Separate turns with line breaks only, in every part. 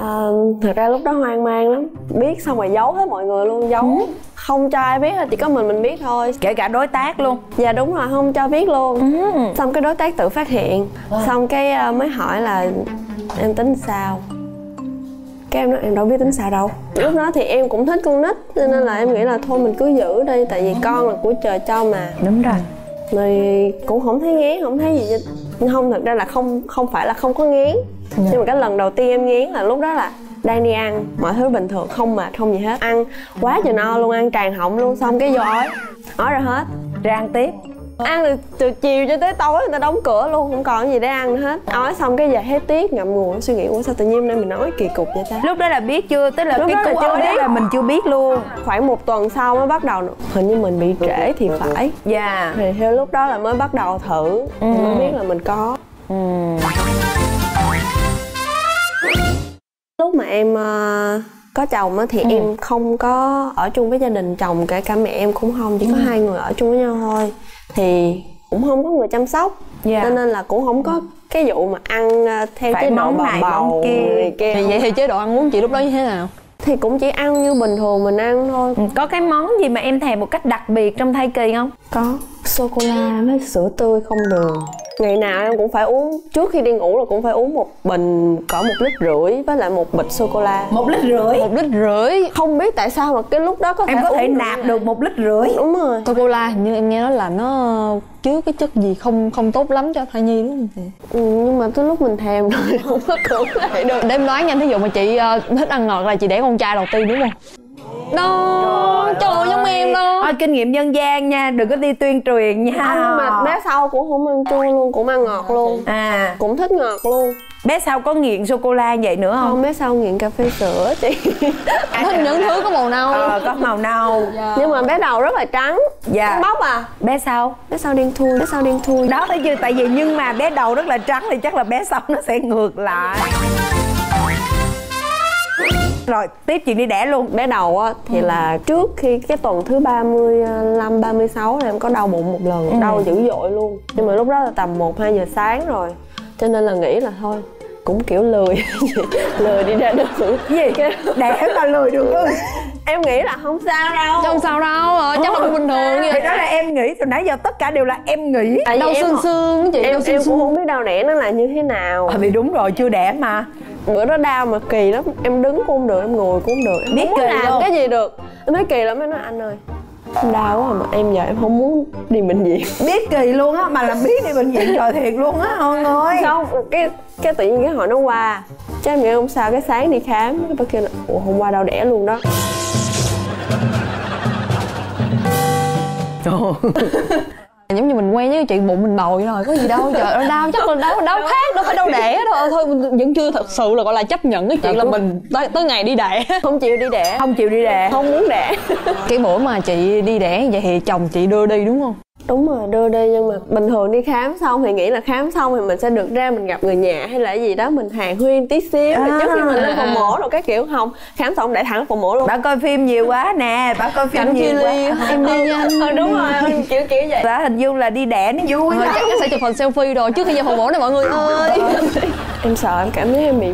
À, thật ra lúc đó hoang mang lắm. Biết xong rồi giấu hết mọi người luôn giấu. Ừ. không cho ai biết chỉ có mình mình biết thôi.
Kể cả đối tác luôn.
Dạ đúng rồi không cho biết luôn. Ừ. xong cái đối tác tự phát hiện. À. xong cái uh, mới hỏi là em tính sao? Cái em nói em đâu biết tính sao đâu. Lúc đó thì em cũng thích con nít cho nên là em nghĩ là thôi mình cứ giữ đi tại vì con là của trời cho mà.
Đúng rồi.
Rồi cũng không thấy ngán không thấy gì không thật ra là không không phải là không có ngán dạ. nhưng mà cái lần đầu tiên em ngán là lúc đó là đang đi ăn. Mọi thứ bình thường không mệt không gì hết. Ăn quá trời no luôn ăn tràn họng luôn xong cái vô ói. Ói ra hết
ra ăn tiếp.
Ăn từ, từ chiều cho tới tối người ta đóng cửa luôn không còn gì để ăn nữa hết. Nói xong cái giờ hết tiết ngậm ngùi suy nghĩ ủa sao tự nhiên nay mình nói kỳ cục vậy ta?
Lúc đó là biết chưa? Tức là lúc cái cú ói đó là mình chưa biết luôn.
Khoảng một tuần sau mới bắt đầu hình như mình bị trễ thì phải.
Dạ. Yeah.
thì theo lúc đó là mới bắt đầu thử ừ. mới biết là mình có. Ừ. lúc mà em uh, có chồng á thì ừ. em không có ở chung với gia đình chồng kể cả mẹ em cũng không chỉ có ừ. hai người ở chung với nhau thôi thì cũng không có người chăm sóc yeah. Dạ. cho nên là cũng không có cái vụ mà ăn ờ, theo Phải chế độ bầu này, bầu kia.
kia thì vậy thì chế độ ăn uống chị lúc đó như thế nào
thì cũng chỉ ăn như bình thường mình ăn thôi
ừ, có cái món gì mà em thèm một cách đặc biệt trong thai kỳ không
có sô cô la với sữa tươi không đường ngày nào em cũng phải uống trước khi đi ngủ là cũng phải uống một bình cỡ một lít rưỡi với lại một bịch sô cô la
một lít rưỡi?
Một lít rưỡi?
Không biết tại sao mà cái lúc đó có
em
thể
có thể nạp được, được một lít rưỡi.
Đúng rồi.
Sô cô la như em nghe nói là nó chứa cái chất gì không không tốt lắm cho thai nhi đúng không chị?
Ừ, nhưng mà tới lúc mình thèm rồi không có cưỡng lại được.
Để em nói nha thí dụ mà chị uh, thích ăn ngọt là chị để con trai đầu tiên đúng không đó trời ơi giống em đó.
à, kinh nghiệm dân gian nha đừng có đi tuyên truyền nha.
Nhưng mà bé sau cũng không ăn chua luôn cũng ăn ngọt luôn. À. Cũng thích ngọt luôn.
Bé sau có nghiện sô cô la vậy nữa không?
Không bé sau nghiện cà phê sữa chị.
À, thích những thứ có màu nâu.
Ờ có màu nâu. Yeah.
Dạ. nhưng mà bé đầu rất là trắng dạ. bóc à.
Bé sau?
Bé sau đen thui bé sau đen thui.
Đó thấy chưa tại vì nhưng mà bé đầu rất là trắng thì chắc là bé sau nó sẽ ngược lại rồi tiếp chuyện đi đẻ luôn
bé đầu á thì ừ. là trước khi cái tuần thứ 35 36 là em có đau bụng một lần ừ. đau dữ dội luôn. Nhưng mà lúc đó là tầm 1 2 giờ sáng rồi. Cho nên là nghĩ là thôi cũng kiểu lười. Lười đi ra được
gì? Cái đẻ mà lười được luôn
em nghĩ là không sao đâu.
Không sao đâu ờ, chắc là bình thường
vậy. Đó là em nghĩ từ nãy giờ tất cả đều là em nghĩ.
À, đau xương xương chị
em,
đau xương
em cũng không biết đau đẻ nó là như thế nào.
À, vì đúng rồi chưa đẻ mà
bữa đó đau mà kỳ lắm em đứng cũng không được em ngồi cũng không được em
biết
không
kỳ
làm luôn. cái gì được. Em thấy kỳ lắm em nói anh ơi em đau quá mà em giờ em không muốn đi bệnh viện.
Biết kỳ luôn á mà làm biết đi bệnh viện trời thiệt luôn á ơn ơi
xong cái cái tự nhiên cái hồi nó qua chắc em nghĩ không sao cái sáng đi khám cái bác kêu là ủa hôm qua đau đẻ luôn đó
giống như mình quen với chuyện bụng mình vậy rồi có gì đâu trời ơi đau chắc là đau đau khác đâu phải đau đẻ đâu. Thôi mình vẫn chưa thật sự là gọi là chấp nhận cái chuyện là mình tới tới ngày đi đẻ.
Không chịu đi đẻ.
Không chịu đi đẻ.
Không muốn đẻ.
Cái bữa mà chị đi đẻ vậy thì chồng chị đưa đi đúng không
đúng rồi đưa đi nhưng mà bình thường đi khám xong thì nghĩ là khám xong thì mình sẽ được ra mình gặp người nhà hay là gì đó mình hàng huyên tí xíu. À, trước khi mình lên phòng mổ rồi các kiểu không khám xong để thẳng phòng mổ luôn.
Bà coi phim nhiều quá nè bà coi phim
Cảnh
nhiều quá.
Em đi nhanh.
ờ, đúng rồi kiểu kiểu vậy.
Bà hình dung là đi đẻ nó vui
lắm. chắc sẽ chụp hình selfie rồi trước khi vào phòng mổ này mọi người ơi.
Em sợ em cảm thấy em bị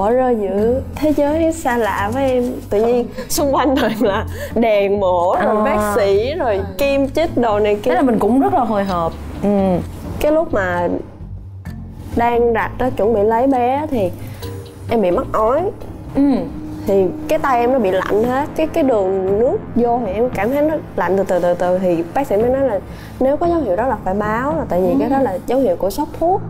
bỏ rơi giữa thế giới xa lạ với em tự nhiên xung quanh toàn là đèn mổ rồi à. bác sĩ rồi kim chích đồ này kia
thế là mình cũng rất là hồi hộp ừ.
cái lúc mà đang đặt đó chuẩn bị lấy bé thì em bị mắc ói ừ. thì cái tay em nó bị lạnh hết cái cái đường nước vô thì em cảm thấy nó lạnh từ từ từ từ thì bác sĩ mới nói là nếu có dấu hiệu đó là phải báo là tại vì ừ. cái đó là dấu hiệu của sốc thuốc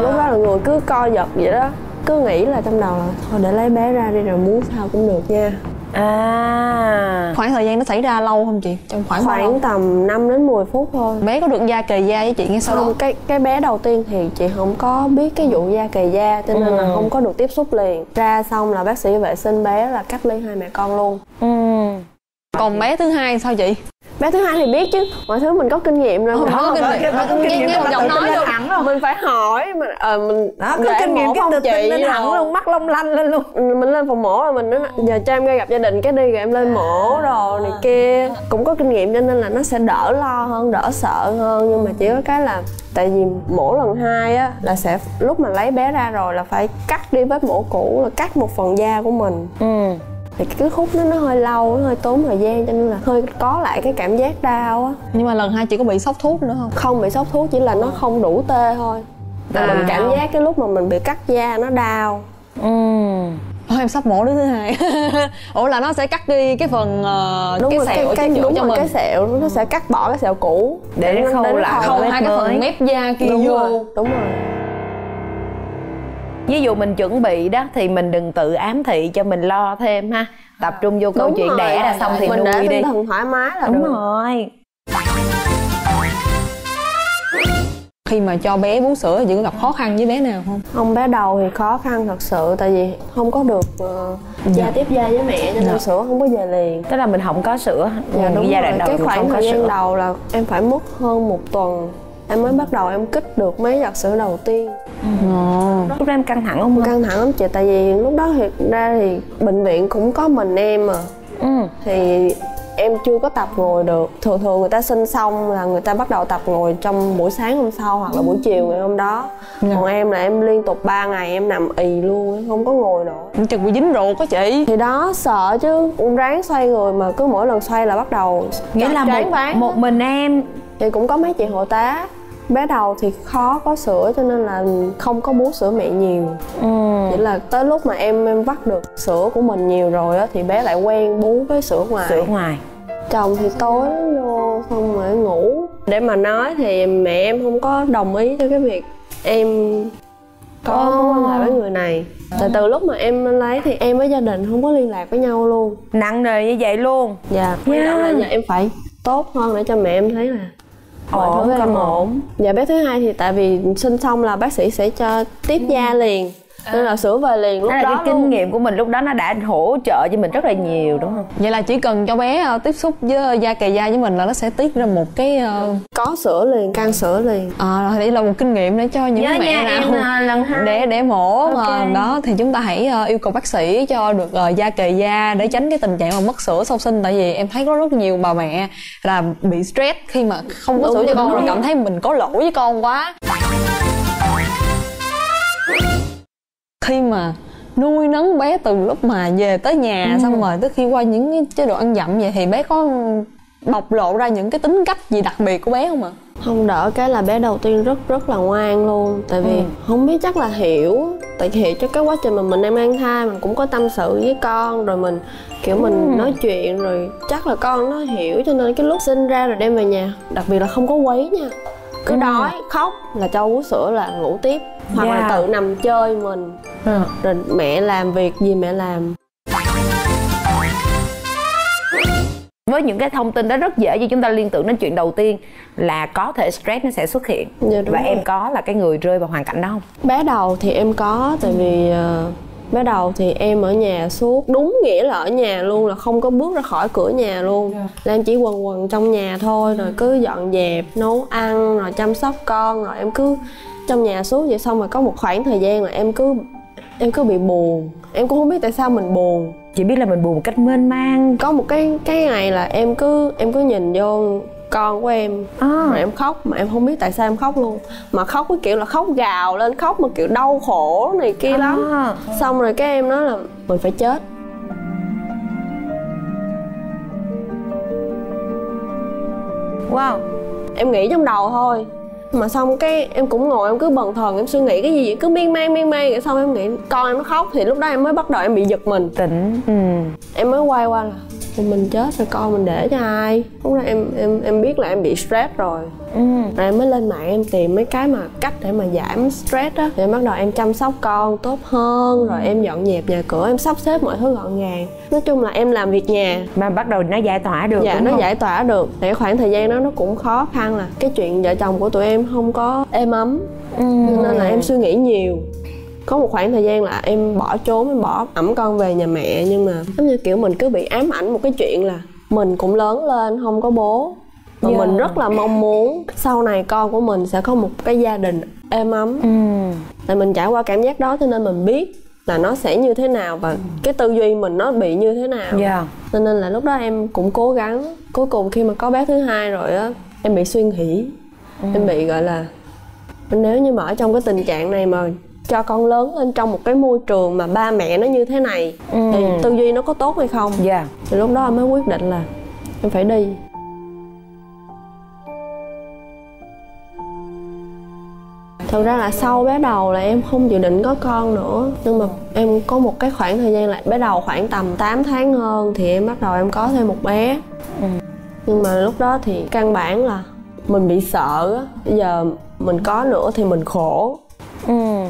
lúc đó là người cứ co giật vậy đó cứ nghĩ là trong đầu là thôi để lấy bé ra đi rồi muốn sao cũng được nha
À Khoảng thời gian nó xảy ra lâu không chị?
Trong khoảng Khoảng tầm 5 đến 10 phút thôi
Bé có được da kề da với chị nghe sau
không, đó? Cái, cái bé đầu tiên thì chị không có biết cái vụ da kề da Cho nên ừ. là không có được tiếp xúc liền Ra xong là bác sĩ vệ sinh bé là cách ly hai mẹ con luôn
ừ. Còn bé thứ hai sao chị?
Bé thứ hai thì biết chứ. Mọi thứ mình có kinh nghiệm rồi. Mình
có kinh nghiệm. nghe một giọng nói luôn.
thẳng rồi
mình phải hỏi mình ờ mình
đó có kinh nghiệm cái
không
tự tin
chị
lên hẳn
rồi.
luôn mắt long lanh lên luôn.
Ừ, mình lên phòng mổ rồi mình nói giờ cho em ra gặp gia đình cái đi rồi em lên mổ rồi này kia. Cũng có kinh nghiệm cho nên là nó sẽ đỡ lo hơn đỡ sợ hơn. Nhưng mà chỉ có cái là tại vì mổ lần hai á là sẽ lúc mà lấy bé ra rồi là phải cắt đi vết mổ cũ là cắt một phần da của mình.
Ừ
thì cái khúc nó nó hơi lâu nó hơi tốn thời gian cho nên là hơi có lại cái cảm giác đau á.
Nhưng mà lần hai chị có bị sốc thuốc nữa không?
Không bị sốc thuốc chỉ là nó không đủ tê thôi. Là
À.
mình cảm giác cái lúc mà mình bị cắt da nó đau.
Ừ.
Ôi, em sắp mổ đứa thứ hai. Ủa là nó sẽ cắt đi cái phần ờ,
đúng
cái
rồi
sẹo
cái, cái đúng
cho
rồi
mình.
cái sẹo nó sẽ cắt bỏ cái sẹo cũ.
Để nó khâu lại.
không
Mép
hai cái phần mép da kia
đúng
vô.
rồi. Đúng rồi
ví dụ mình chuẩn bị đó thì mình đừng tự ám thị cho mình lo thêm ha. Tập trung vô câu
Đúng
chuyện
rồi.
đẻ ra xong thì
mình để
nuôi đi
thần thoải mái là
đúng
được.
rồi.
Khi mà cho bé bú sữa thì chị có gặp khó khăn với bé nào không?
Không bé đầu thì khó khăn thật sự tại vì không có được uh, gia tiếp gia với mẹ cho nên sữa không có về liền.
Tức là mình không có sữa.
Dạ
ừ,
đúng
giai
rồi.
đoạn đầu
cái khoảng
không có
thời gian
sữa.
đầu là em phải mất hơn một tuần em mới bắt đầu em kích được mấy giọt sữa đầu tiên.
Lúc đó em căng thẳng không
căng thẳng lắm chị tại vì lúc đó thì ra thì bệnh viện cũng có mình em mà.
Ừ.
Thì em chưa có tập ngồi được. Thường thường người ta sinh xong là người ta bắt đầu tập ngồi trong buổi sáng hôm sau hoặc là buổi chiều ngày hôm đó. Còn em là em liên tục 3 ngày em nằm ì luôn không có ngồi nổi
em chừng bị dính ruột á chị.
Thì đó sợ chứ. Cũng ráng xoay người mà cứ mỗi lần xoay là bắt đầu
nghĩa là một, một mình em.
Thì cũng có mấy chị hộ tá bé đầu thì khó có sữa cho nên là không có bú sữa mẹ nhiều.
Ừ.
chỉ là tới lúc mà em em vắt được sữa của mình nhiều rồi á thì bé lại quen bú với sữa ngoài.
Sữa ngoài.
Chồng thì tối vô xong rồi ngủ. Để mà nói thì mẹ em không có đồng ý cho cái việc em có mối quan hệ với người này. Từ từ lúc mà em lấy thì em với gia đình không có liên lạc với nhau luôn.
Nặng nề như vậy luôn.
Dạ quan trọng là giờ em phải tốt hơn để cho mẹ em thấy là mọi
Ổn,
thứ em ổn. và bé thứ hai thì tại vì sinh xong là bác sĩ sẽ cho tiếp gia liền nên là sữa về liền lúc
đó là
đó
cái kinh
luôn.
nghiệm của mình lúc đó nó đã hỗ trợ cho mình rất là nhiều đúng không?
Vậy là chỉ cần cho bé ờ, tiếp xúc với da kề da với mình là nó sẽ tiết ra một cái ờ,
có sữa liền can sữa liền.
À, đây là một kinh nghiệm để cho những
Nhớ
mẹ nào
em, à, lần hai.
để để mổ mà
Ok.
đó thì chúng ta hãy ờ, yêu cầu bác sĩ cho được ờ, da kề da để tránh cái tình trạng mà mất sữa sau sinh. Tại vì em thấy có rất nhiều bà mẹ là bị stress khi mà không có
Đúng
sữa cho con. rồi. Cảm thấy mình có lỗi với con quá khi mà nuôi nấng bé từ lúc mà về tới nhà xong rồi tới khi qua những cái chế độ ăn dặm vậy thì bé có bộc lộ ra những cái tính cách gì đặc biệt của bé không ạ?
không đỡ cái là bé đầu tiên rất rất là ngoan luôn. Tại vì không biết chắc là hiểu tại hiểu cho cái quá trình mà mình đang mang thai mình cũng có tâm sự với con rồi mình kiểu mình nói chuyện rồi chắc là con nó hiểu cho nên cái lúc sinh ra rồi đem về nhà đặc biệt là không có quấy nha cứ đói khóc là cho bú sữa là ngủ tiếp. Hoặc là
Yeah.
tự nằm chơi mình. Rồi mẹ làm việc gì mẹ làm.
Với những cái thông tin đó rất dễ cho chúng ta liên tưởng đến chuyện đầu tiên là có thể stress nó sẽ xuất hiện.
Dạ, đúng
và
rồi.
em có là cái người rơi vào hoàn cảnh đó không?
Bé đầu thì em có tại vì ờ, bé đầu thì em ở nhà suốt. Đúng nghĩa là ở nhà luôn là không có bước ra khỏi cửa nhà luôn. Là em chỉ quần quần trong nhà thôi rồi cứ dọn dẹp nấu ăn rồi chăm sóc con rồi em cứ trong nhà suốt. Vậy xong rồi có một khoảng thời gian là em cứ em cứ bị buồn. Em cũng không biết tại sao mình buồn.
Chỉ biết là mình buồn một cách mênh mang.
Có một cái cái ngày là em cứ em cứ nhìn vô con của em.
À.
rồi em khóc mà em không biết tại sao em khóc luôn. Mà khóc cái kiểu là khóc gào lên khóc mà kiểu đau khổ này kia lắm.
À.
xong rồi cái em nói là mình phải chết.
Wow.
Em nghĩ trong đầu thôi. Mà xong cái em cũng ngồi em cứ bần thần em suy nghĩ cái gì vậy cứ miên man miên man. Vậy xong em nghĩ con em nó khóc thì lúc đó em mới bắt đầu em bị giật mình.
Tỉnh. Ừ.
em mới quay qua là "Thì mình chết rồi con mình để cho ai. Lúc đó em em em biết là em bị stress rồi.
Ừ.
rồi em mới lên mạng em tìm mấy cái mà cách để mà giảm stress á. Thì em bắt đầu em chăm sóc con tốt hơn rồi em dọn dẹp nhà cửa em sắp xếp mọi thứ gọn gàng. Nói chung là em làm việc nhà.
Mà bắt đầu nó giải tỏa được
dạ nó
không?
giải tỏa được. Thì khoảng thời gian đó nó cũng khó khăn là cái chuyện vợ chồng của tụi em không có êm ấm.
Ừ.
cho nên là em suy nghĩ nhiều có một khoảng thời gian là em bỏ trốn em bỏ ẩm con về nhà mẹ nhưng mà giống như kiểu mình cứ bị ám ảnh một cái chuyện là mình cũng lớn lên không có bố. Và
Dạ.
mình rất là mong muốn sau này con của mình sẽ có một cái gia đình êm ấm.
Ừ.
Tại mình trải qua cảm giác đó cho nên mình biết là nó sẽ như thế nào và cái tư duy mình nó bị như thế nào. Cho nên là lúc đó em cũng cố gắng. Cuối cùng khi mà có bé thứ hai rồi á em bị suy nghĩ. Em bị gọi là nếu như mà ở trong cái tình trạng này mà cho con lớn lên trong một cái môi trường mà ba mẹ nó như thế này thì tư duy nó có tốt hay không?
Dạ.
Thì lúc đó em mới quyết định là em phải đi. Thật ra là sau bé đầu là em không dự định có con nữa nhưng mà em có một cái khoảng thời gian là bé đầu khoảng tầm 8 tháng hơn thì em bắt đầu em có thêm một bé. Nhưng mà lúc đó thì căn bản là mình bị sợ á. Bây giờ mình có nữa thì mình khổ.
ừ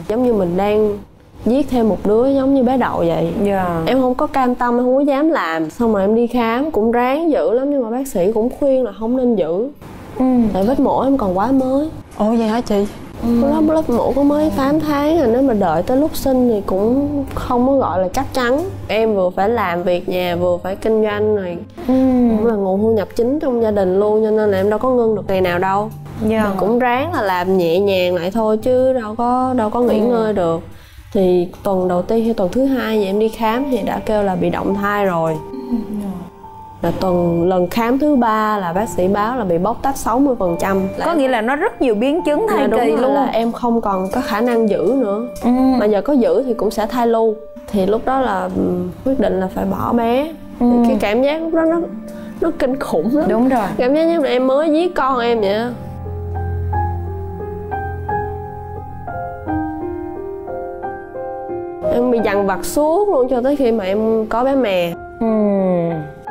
giống như mình đang giết thêm một đứa giống như bé đầu vậy.
Dạ.
Em không có cam tâm em không có dám làm. Xong rồi em đi khám cũng ráng giữ lắm nhưng mà bác sĩ cũng khuyên là không nên giữ
ừ.
Tại vết mổ em còn quá mới.
Ồ vậy hả chị?
Lúc đó lớp mổ có mới 8 tháng à nếu mà đợi tới lúc sinh thì cũng không có gọi là chắc chắn. Em vừa phải làm việc nhà vừa phải kinh doanh rồi.
Ừ.
Cũng là nguồn thu nhập chính trong gia đình luôn cho nên là em đâu có ngưng được ngày nào đâu
dạ
mình cũng ráng là làm nhẹ nhàng lại thôi chứ đâu có đâu có nghỉ ngơi được. Thì tuần đầu tiên hay tuần thứ hai thì em đi khám thì đã kêu là bị động thai rồi. Là tuần lần khám thứ ba là bác sĩ báo là bị bóc tách 60% phần trăm.
Có nghĩa là nó rất nhiều biến chứng thai
đúng
kỳ luôn.
là em không còn có khả năng giữ nữa.
Ừ.
Mà giờ có giữ thì cũng sẽ thai lưu. Thì lúc đó là ừm, quyết định là phải bỏ bé. Thì cái cảm giác lúc đó nó nó kinh khủng lắm.
Đúng rồi.
Cảm giác như là em mới giết con em vậy em bị dằn vặt suốt luôn cho tới khi mà em có bé mè
ừ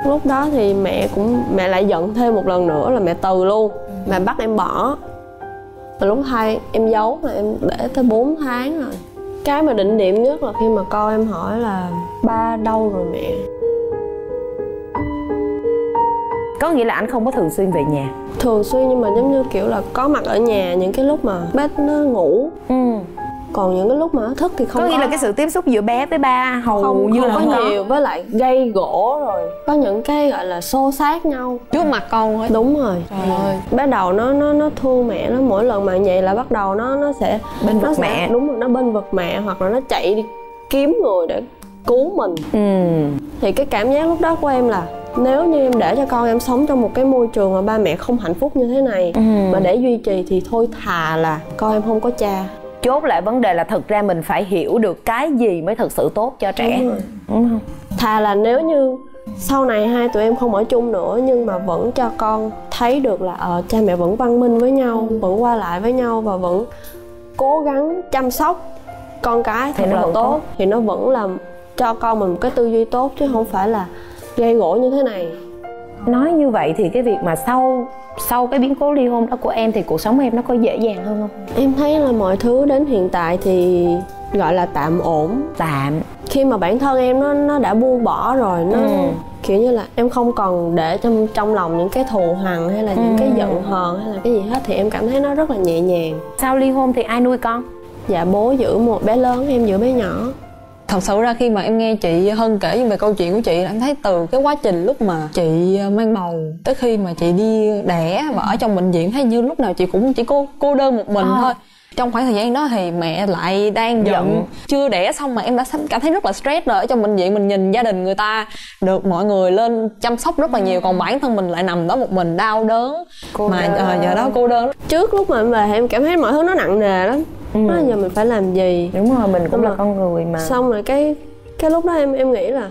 lúc đó thì mẹ cũng mẹ lại giận thêm một lần nữa là mẹ từ luôn. Mẹ bắt em bỏ. Và lúc hai em giấu mà em để tới 4 tháng rồi. Cái mà định điểm nhất là khi mà con em hỏi là ba đâu rồi mẹ?
Có nghĩa là anh không có thường xuyên về nhà?
Thường xuyên nhưng mà giống như kiểu là có mặt ở nhà những cái lúc mà bé nó ngủ.
Ừ
còn những cái lúc mà nó thức thì không
có nghĩa là cái sự tiếp xúc giữa bé với ba hầu
không,
như
không
là
có
không
nhiều với lại gây gỗ rồi. Có những cái gọi là xô xát nhau.
Trước mặt con thôi
đúng rồi.
Trời ơi.
Bé đầu nó nó nó thương mẹ nó mỗi lần mà vậy là bắt đầu nó nó sẽ
Bênh vực mẹ.
đúng rồi nó bên vực mẹ hoặc là nó chạy đi kiếm người để cứu mình.
Ừ.
Thì cái cảm giác lúc đó của em là nếu như em để cho con em sống trong một cái môi trường mà ba mẹ không hạnh phúc như thế này
Ừ.
mà để duy trì thì thôi thà là con em không có cha
chốt lại vấn đề là thực ra mình phải hiểu được cái gì mới thực sự tốt cho trẻ
Đúng rồi.
đúng không
thà là nếu như sau này hai tụi em không ở chung nữa nhưng mà vẫn cho con thấy được là ờ cha mẹ vẫn văn minh với nhau vẫn qua lại với nhau và vẫn cố gắng chăm sóc con cái
Thì
thật
nó
là tốt.
tốt.
thì nó vẫn là cho con mình một cái tư duy tốt chứ không phải là gây gỗ như thế này
nói như vậy thì cái việc mà sau sau cái biến cố ly hôn đó của em thì cuộc sống em nó có dễ dàng hơn không?
Em thấy là mọi thứ đến hiện tại thì gọi là tạm ổn.
Tạm.
Khi mà bản thân em nó nó đã buông bỏ rồi nó
Ừ.
kiểu như là em không còn để trong trong lòng những cái thù hằn hay là những cái
Ừ.
giận hờn hay là cái gì hết thì em cảm thấy nó rất là nhẹ nhàng.
Sau ly hôn thì ai nuôi con?
Dạ bố giữ một bé lớn em giữ bé nhỏ
thật sự ra khi mà em nghe chị hân kể về câu chuyện của chị em thấy từ cái quá trình lúc mà chị ờ, mang bầu tới khi mà chị đi đẻ và ở trong bệnh viện thấy như lúc nào chị cũng chỉ cô cô đơn một mình
À.
thôi. Trong khoảng thời gian đó thì mẹ lại đang giận.
Giận.
chưa đẻ xong mà em đã cảm thấy rất là stress rồi. Ở trong bệnh viện mình nhìn gia đình người ta được mọi người lên chăm sóc rất là nhiều còn bản thân mình lại nằm đó một mình đau đớn.
Cô
mà
đơn.
giờ đó cô đơn.
Trước lúc mà em về em cảm thấy mọi thứ nó nặng nề lắm
Ừ.
nói giờ mình phải làm gì?
Đúng rồi mình cũng
Đúng
là con người mà.
xong rồi cái cái lúc đó em em nghĩ là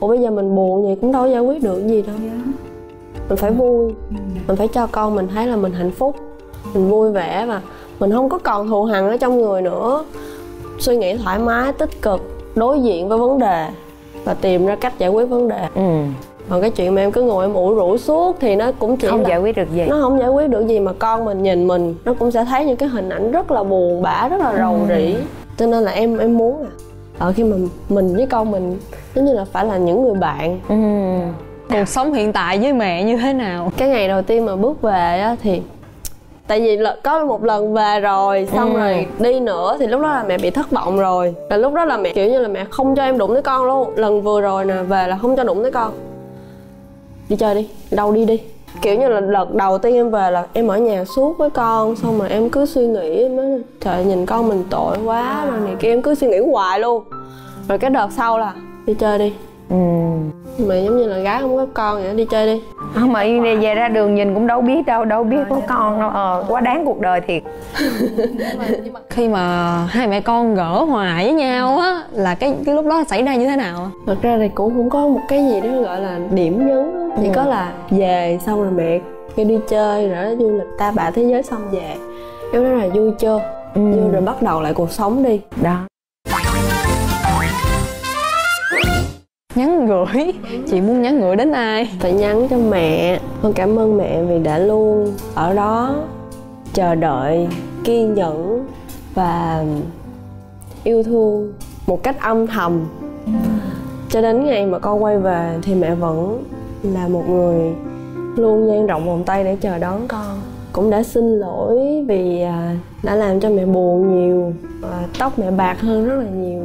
ủa bây giờ mình buồn vậy cũng đâu giải quyết được gì đâu. Mình phải vui. Mình phải cho con mình thấy là mình hạnh phúc mình vui vẻ và mình không có còn thù hằn ở trong người nữa. Suy nghĩ thoải mái tích cực đối diện với vấn đề và tìm ra cách giải quyết vấn đề.
Ừ.
còn cái chuyện mà em cứ ngồi em ủ rũ suốt thì nó cũng chỉ
không
là
giải quyết được gì.
Nó không giải quyết được gì mà con mình nhìn mình nó cũng sẽ thấy những cái hình ảnh rất là buồn bã rất là rầu rĩ. Cho nên là em em muốn à ở khi mà mình với con mình giống như là phải là những người bạn.
Ừ.
cuộc sống hiện tại với mẹ như thế nào?
Cái ngày đầu tiên mà bước về á thì tại vì là có một lần về rồi xong
Ừ.
rồi đi nữa thì lúc đó là mẹ bị thất vọng rồi. Là lúc đó là mẹ kiểu như là mẹ không cho em đụng tới con luôn. Lần vừa rồi nè về là không cho đụng tới con đi chơi đi đâu đi đi. Kiểu như là đợt đầu tiên em về là em ở nhà suốt với con, xong rồi em cứ suy nghĩ, em nói trời nhìn con mình tội quá. Rồi này kia, em cứ suy nghĩ hoài luôn. Rồi cái đợt sau là đi chơi đi
ừ.
mà giống như là gái không có con vậy đi chơi đi.
Không mà đi về ra đường nhìn cũng đâu biết đâu đâu biết có con đâu. Ờ quá đáng cuộc đời thiệt.
Khi mà hai mẹ con gỡ hòa với nhau á là cái cái lúc đó xảy ra như thế nào?
Thật ra thì cũng không có một cái gì đó gọi là điểm nhấn chỉ có là về xong rồi mẹ khi đi chơi rồi du lịch ta bạ thế giới xong về. Em nói là vui chưa?
Ừ.
vui rồi bắt đầu lại cuộc sống đi.
Đó
nhắn gửi. Chị muốn nhắn gửi đến ai?
Phải nhắn cho mẹ. Con cảm ơn mẹ vì đã luôn ở đó, chờ đợi, kiên nhẫn và yêu thương một cách âm thầm. Cho đến ngày mà con quay về thì mẹ vẫn là một người luôn dang rộng vòng tay để chờ đón con. Cũng đã xin lỗi vì à, đã làm cho mẹ buồn nhiều tóc mẹ bạc hơn rất là nhiều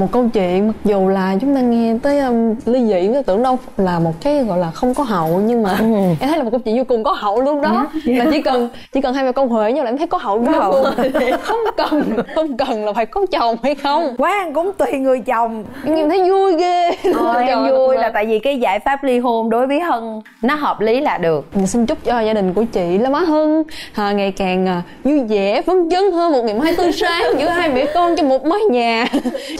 một câu chuyện mặc dù là chúng ta nghe tới um, ly dị tôi tưởng đâu là một cái gọi là không có hậu nhưng mà em thấy là một câu chuyện vô cùng có hậu luôn đó. Là chỉ cần chỉ cần hai mẹ con huệ nhau là em thấy có hậu
Có hậu.
không cần không cần là phải có chồng hay không.
Quan cũng tùy người chồng.
Nhưng em thấy vui ghê.
Thôi em vui là tại vì cái giải pháp ly hôn đối với Hân nó hợp lý là được.
Mình xin chúc cho gia đình của chị là má Hưng à, ngày càng à, vui vẻ phấn chấn hơn một ngày mai tươi sáng giữa hai mẹ con trong một mái nhà